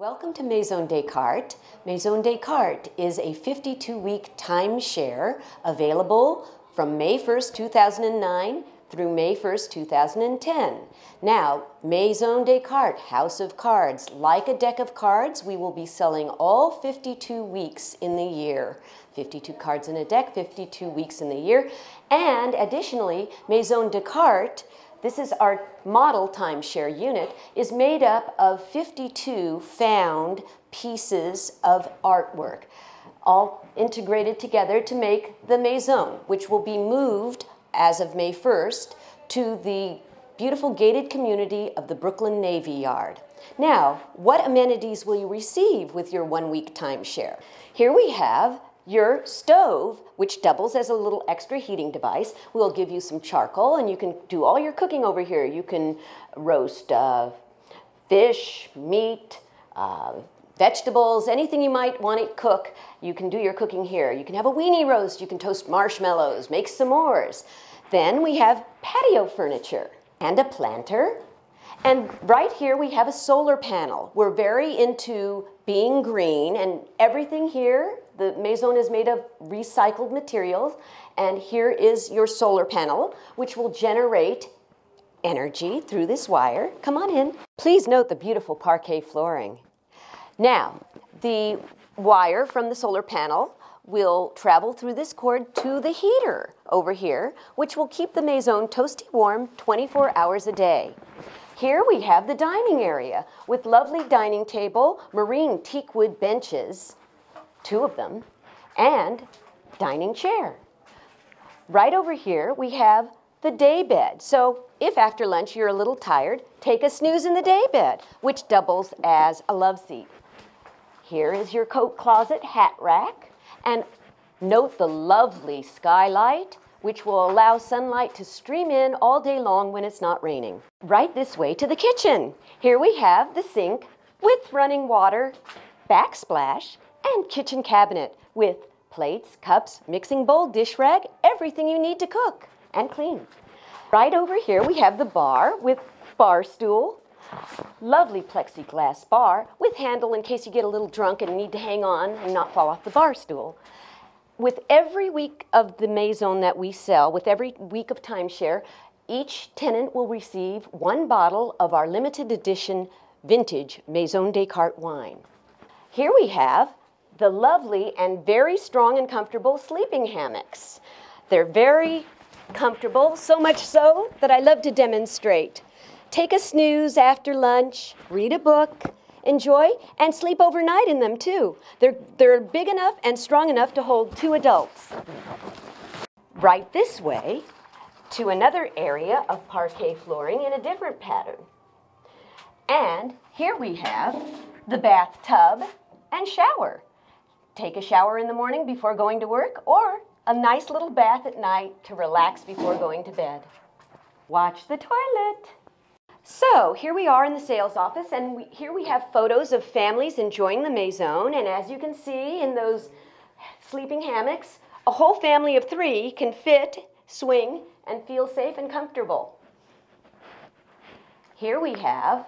Welcome to Maison des Cartes. Maison des Cartes is a 52 week timeshare available from May 1st, 2009 through May 1st, 2010. Now, Maison des Cartes, House of Cards. Like a deck of cards, we will be selling all 52 weeks in the year. 52 cards in a deck, 52 weeks in the year. And additionally, Maison des Cartes this is our model timeshare unit, is made up of 52 found pieces of artwork, all integrated together to make the Maison, which will be moved as of May 1st to the beautiful gated community of the Brooklyn Navy Yard. Now, what amenities will you receive with your one week timeshare? Here we have your stove, which doubles as a little extra heating device, will give you some charcoal and you can do all your cooking over here. You can roast uh, fish, meat, uh, vegetables, anything you might want to cook, you can do your cooking here. You can have a weenie roast, you can toast marshmallows, make s'mores. Then we have patio furniture and a planter. And right here we have a solar panel. We're very into being green and everything here the Maison is made of recycled materials, and here is your solar panel, which will generate energy through this wire. Come on in. Please note the beautiful parquet flooring. Now, the wire from the solar panel will travel through this cord to the heater over here, which will keep the Maison toasty warm 24 hours a day. Here we have the dining area with lovely dining table, marine teak wood benches, two of them, and dining chair. Right over here, we have the day bed. So if after lunch you're a little tired, take a snooze in the day bed, which doubles as a love seat. Here is your coat closet hat rack. And note the lovely skylight, which will allow sunlight to stream in all day long when it's not raining. Right this way to the kitchen. Here we have the sink with running water, backsplash, and kitchen cabinet with plates, cups, mixing bowl, dish rag, everything you need to cook and clean. Right over here we have the bar with bar stool, lovely plexiglass bar with handle in case you get a little drunk and need to hang on and not fall off the bar stool. With every week of the Maison that we sell, with every week of timeshare, each tenant will receive one bottle of our limited edition vintage Maison des Cartes wine. Here we have the lovely and very strong and comfortable sleeping hammocks. They're very comfortable, so much so that I love to demonstrate. Take a snooze after lunch, read a book, enjoy, and sleep overnight in them too. They're, they're big enough and strong enough to hold two adults. Right this way to another area of parquet flooring in a different pattern. And here we have the bathtub and shower take a shower in the morning before going to work, or a nice little bath at night to relax before going to bed. Watch the toilet. So here we are in the sales office, and we, here we have photos of families enjoying the Maison. And as you can see in those sleeping hammocks, a whole family of three can fit, swing, and feel safe and comfortable. Here we have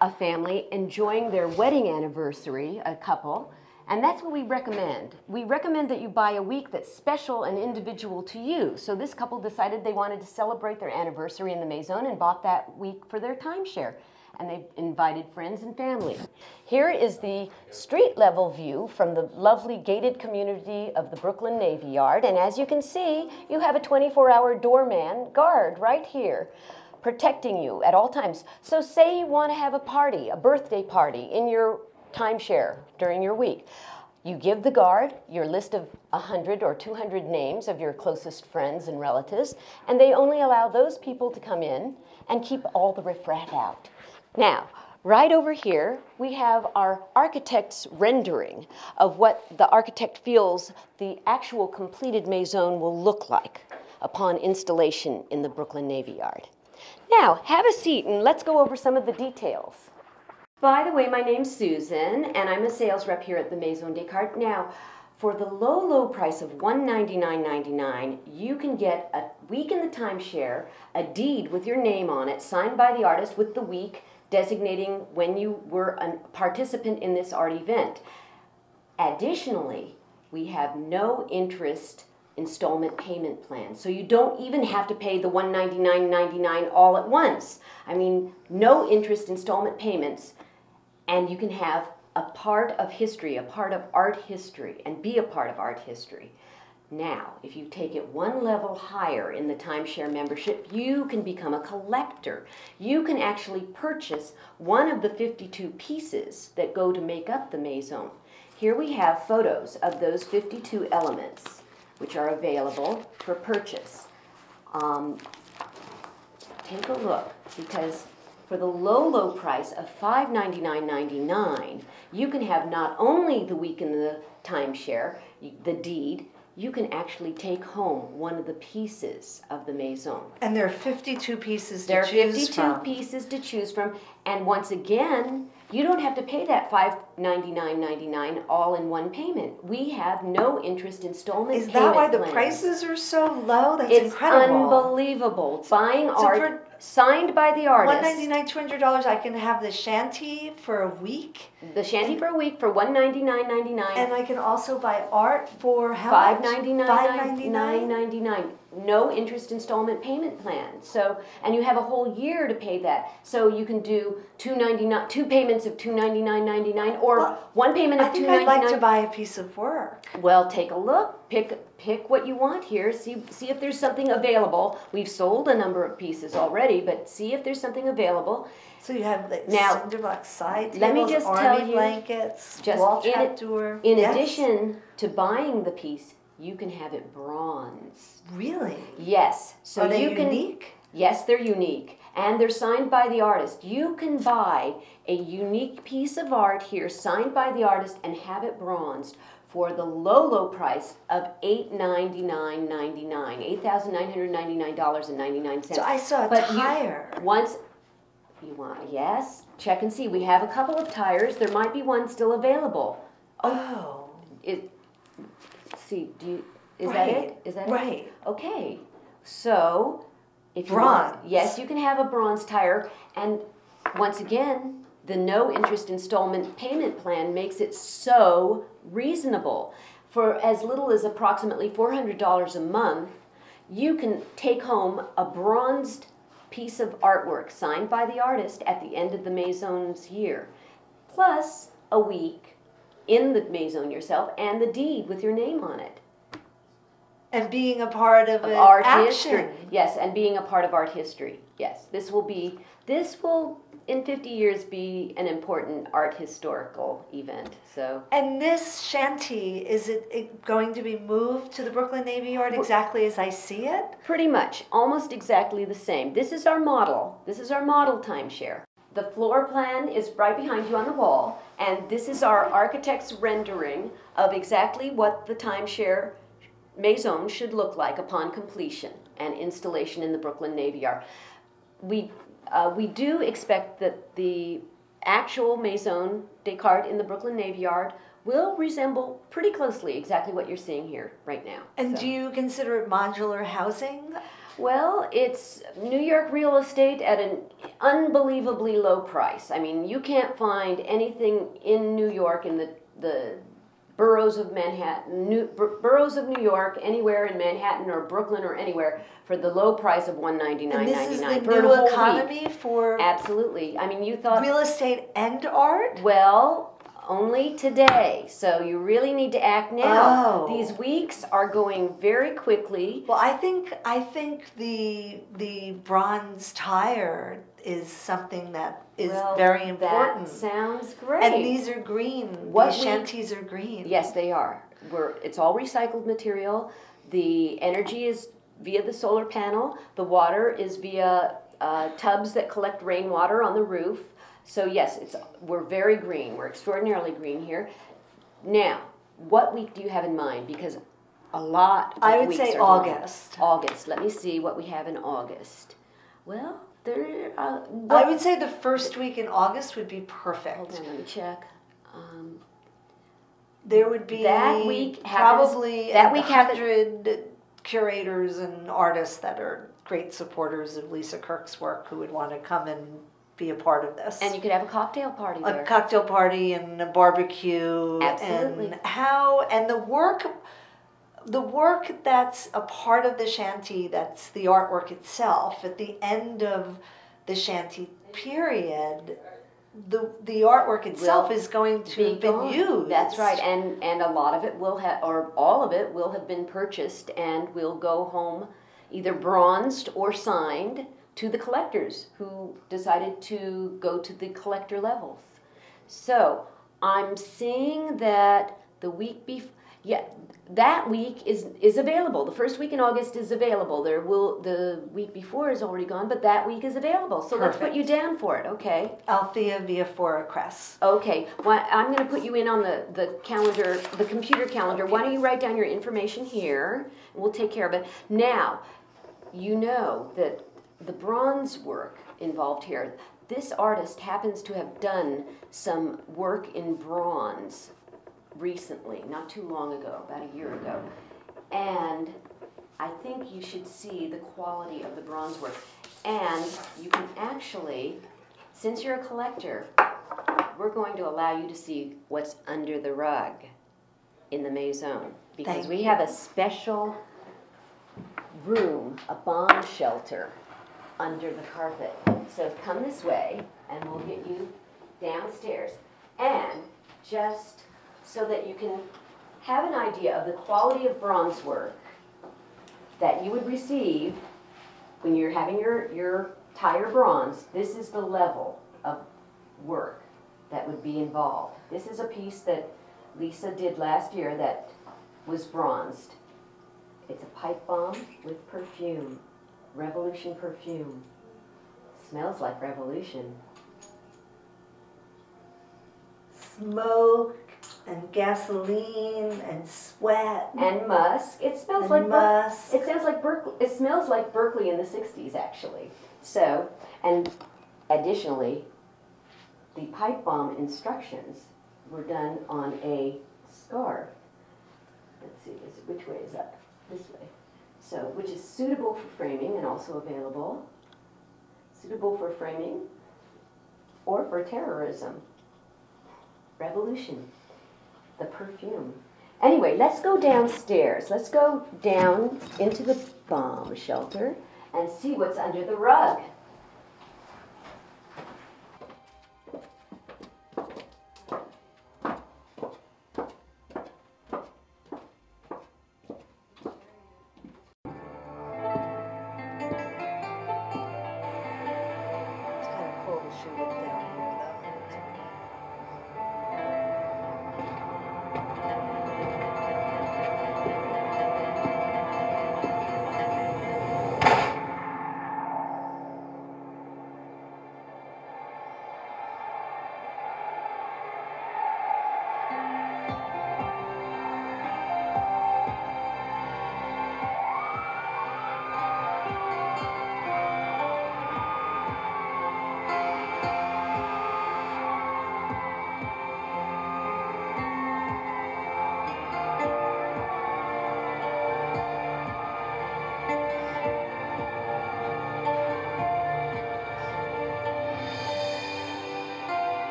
a family enjoying their wedding anniversary, a couple, and that's what we recommend. We recommend that you buy a week that's special and individual to you. So this couple decided they wanted to celebrate their anniversary in the Maison and bought that week for their timeshare. And they invited friends and family. Here is the street level view from the lovely gated community of the Brooklyn Navy Yard. And as you can see, you have a 24 hour doorman guard right here protecting you at all times. So say you want to have a party, a birthday party in your timeshare during your week. You give the guard your list of 100 or 200 names of your closest friends and relatives, and they only allow those people to come in and keep all the riffraff out. Now, right over here, we have our architect's rendering of what the architect feels the actual completed maison will look like upon installation in the Brooklyn Navy Yard. Now, have a seat and let's go over some of the details. By the way, my name's Susan, and I'm a sales rep here at the Maison des Cartes. Now, for the low, low price of $199.99, you can get a week in the timeshare, a deed with your name on it, signed by the artist with the week, designating when you were a participant in this art event. Additionally, we have no interest installment payment plan. So you don't even have to pay the $199.99 all at once. I mean, no interest installment payments, and you can have a part of history, a part of art history, and be a part of art history. Now, if you take it one level higher in the timeshare membership, you can become a collector. You can actually purchase one of the 52 pieces that go to make up the Maison. Here we have photos of those 52 elements, which are available for purchase. Um, take a look, because for the low, low price of $599.99, you can have not only the week in the timeshare, the deed, you can actually take home one of the pieces of the maison. And there are 52 pieces to There are choose 52 from. pieces to choose from, and once again, you don't have to pay that $599.99 all in one payment. We have no interest installment Is that why the plans. prices are so low? That's It's incredible. It's unbelievable. Buying So art for signed by the artist. One ninety nine, two hundred dollars. I can have the shanty for a week, The shanty for a week for one ninety nine ninety nine. and I can also buy art for how Five ninety nine Five nine ninety nine nine. ninety nine. No interest installment payment plan. So and you have a whole year to pay that. So you can do two ninety nine two payments of two ninety nine ninety nine or Well, one payment I of two think I'd like to buy a piece of work. Well, take a look. Pick pick what you want here. See see if there's something available. We've sold a number of pieces already, but see if there's something available. So you have the Now, cinder block side tables, let me just army tell you, blankets, just wall in trap it- In Yes. addition to buying the piece, you can have it bronze. really, Yes. So are they you can unique? Yes, they're unique. And they're signed by the artist. You can buy a unique piece of art here signed by the artist and have it bronzed for the low, low price of $899.99, $8,999.99. So I saw a But you- tire. Once you want, yes, check and see. We have a couple of tires. There might be one still available. oh, oh. It, see, do you, is that it? Is that it? right. Okay, so if you want, yes, you can have a bronze tire, and once again, the no interest installment payment plan makes it so reasonable. For as little as approximately four hundred dollars a month, you can take home a bronzed piece of artwork signed by the artist at the end of the Maison's year, plus a week in the Maison yourself and the deed with your name on it and being a part of, of an art action. history. Yes, and being a part of art history. Yes, this will be this will in 50 years be an important art historical event. So And this shanty, is it, it going to be moved to the Brooklyn Navy Yard exactly as I see it? pretty much almost exactly the same. This is our model. This is our model timeshare. The floor plan is right behind you on the wall, and this is our architect's rendering of exactly what the timeshare maison should look like upon completion and installation in the Brooklyn Navy Yard. We, uh, we do expect that the actual Maison des Cartes in the Brooklyn Navy Yard will resemble pretty closely exactly what you're seeing here right now. And So- do you consider it modular housing? well, it's New York real estate at an unbelievably low price. I mean, you can't find anything in New York in the the boroughs of Manhattan, New, bor- boroughs of New York, anywhere in Manhattan or Brooklyn or anywhere for the low price of one ninety nine ninety the for new whole week. economy for Absolutely. I mean, you thought real estate and art? well, only today. So you really need to act now. Oh. These weeks are going very quickly. Well, I think I think the the bronze tire is something that is Well, very important. That sounds great. and these are green. What we- shanties are green. yes, they are. We're, it's all recycled material. The energy is via the solar panel. The water is via uh, tubs that collect rainwater on the roof. So yes, it's we're very green. We're extraordinarily green here. Now, what week do you have in mind? Because a lot. Of I would say are going. August. August. Let me see what we have in August. Well, there. Uh, I would say the first week in August would be perfect. Hold on, let me check. Um, There would be That week happens- probably that week hundred curators and artists that are great supporters of Lisa Kirk's work who would want to come and be a part of this. And you could have a cocktail party a there. cocktail party and a barbecue Absolutely. and how and the work the work that's a part of the shanty that's the artwork itself at the end of the shanty period the the artwork itself Will is going to be have been gone. used That's right, and and a lot of it will have, or all of it will have been purchased and will go home either bronzed or signed to the collectors who decided to go to the collector levels. So I'm seeing that the week before, yeah, that week is is available. The first week in August is available. There will the week before is already gone, but that week is available. So let's put you down for it, okay? Althea Viafora-Kress Okay, well, I'm gonna put you in on the, the calendar, the computer calendar. Why don't you write down your information here, and we'll take care of it. Now, you know that the bronze work involved here, this artist happens to have done some work in bronze recently, not too long ago, about a year ago. And I think you should see the quality of the bronze work. And you can actually, since you're a collector, we're going to allow you to see what's under the rug in the maison. Because Thank we you. have a special room, a bomb shelter under the carpet. So come this way and we'll get you downstairs. And just so that you can have an idea of the quality of bronze work that you would receive when you're having your, your tire bronze, this is the level of work that would be involved. This is a piece that Lisa did last year that was bronzed. It's a pipe bomb with perfume, Revolution perfume. Smells like revolution. smoke and gasoline and sweat And musk. It smells and like musk It sounds like Berkeley. It smells like Berkeley in the '60s, actually. So, and additionally, the pipe bomb instructions were done on a scarf. Let's see, is which way is up? This way. So, which is suitable for framing and also available. Suitable for framing or for terrorism. Revolution. The perfume. Anyway, let's go downstairs. Let's go down into the bomb shelter and see what's under the rug.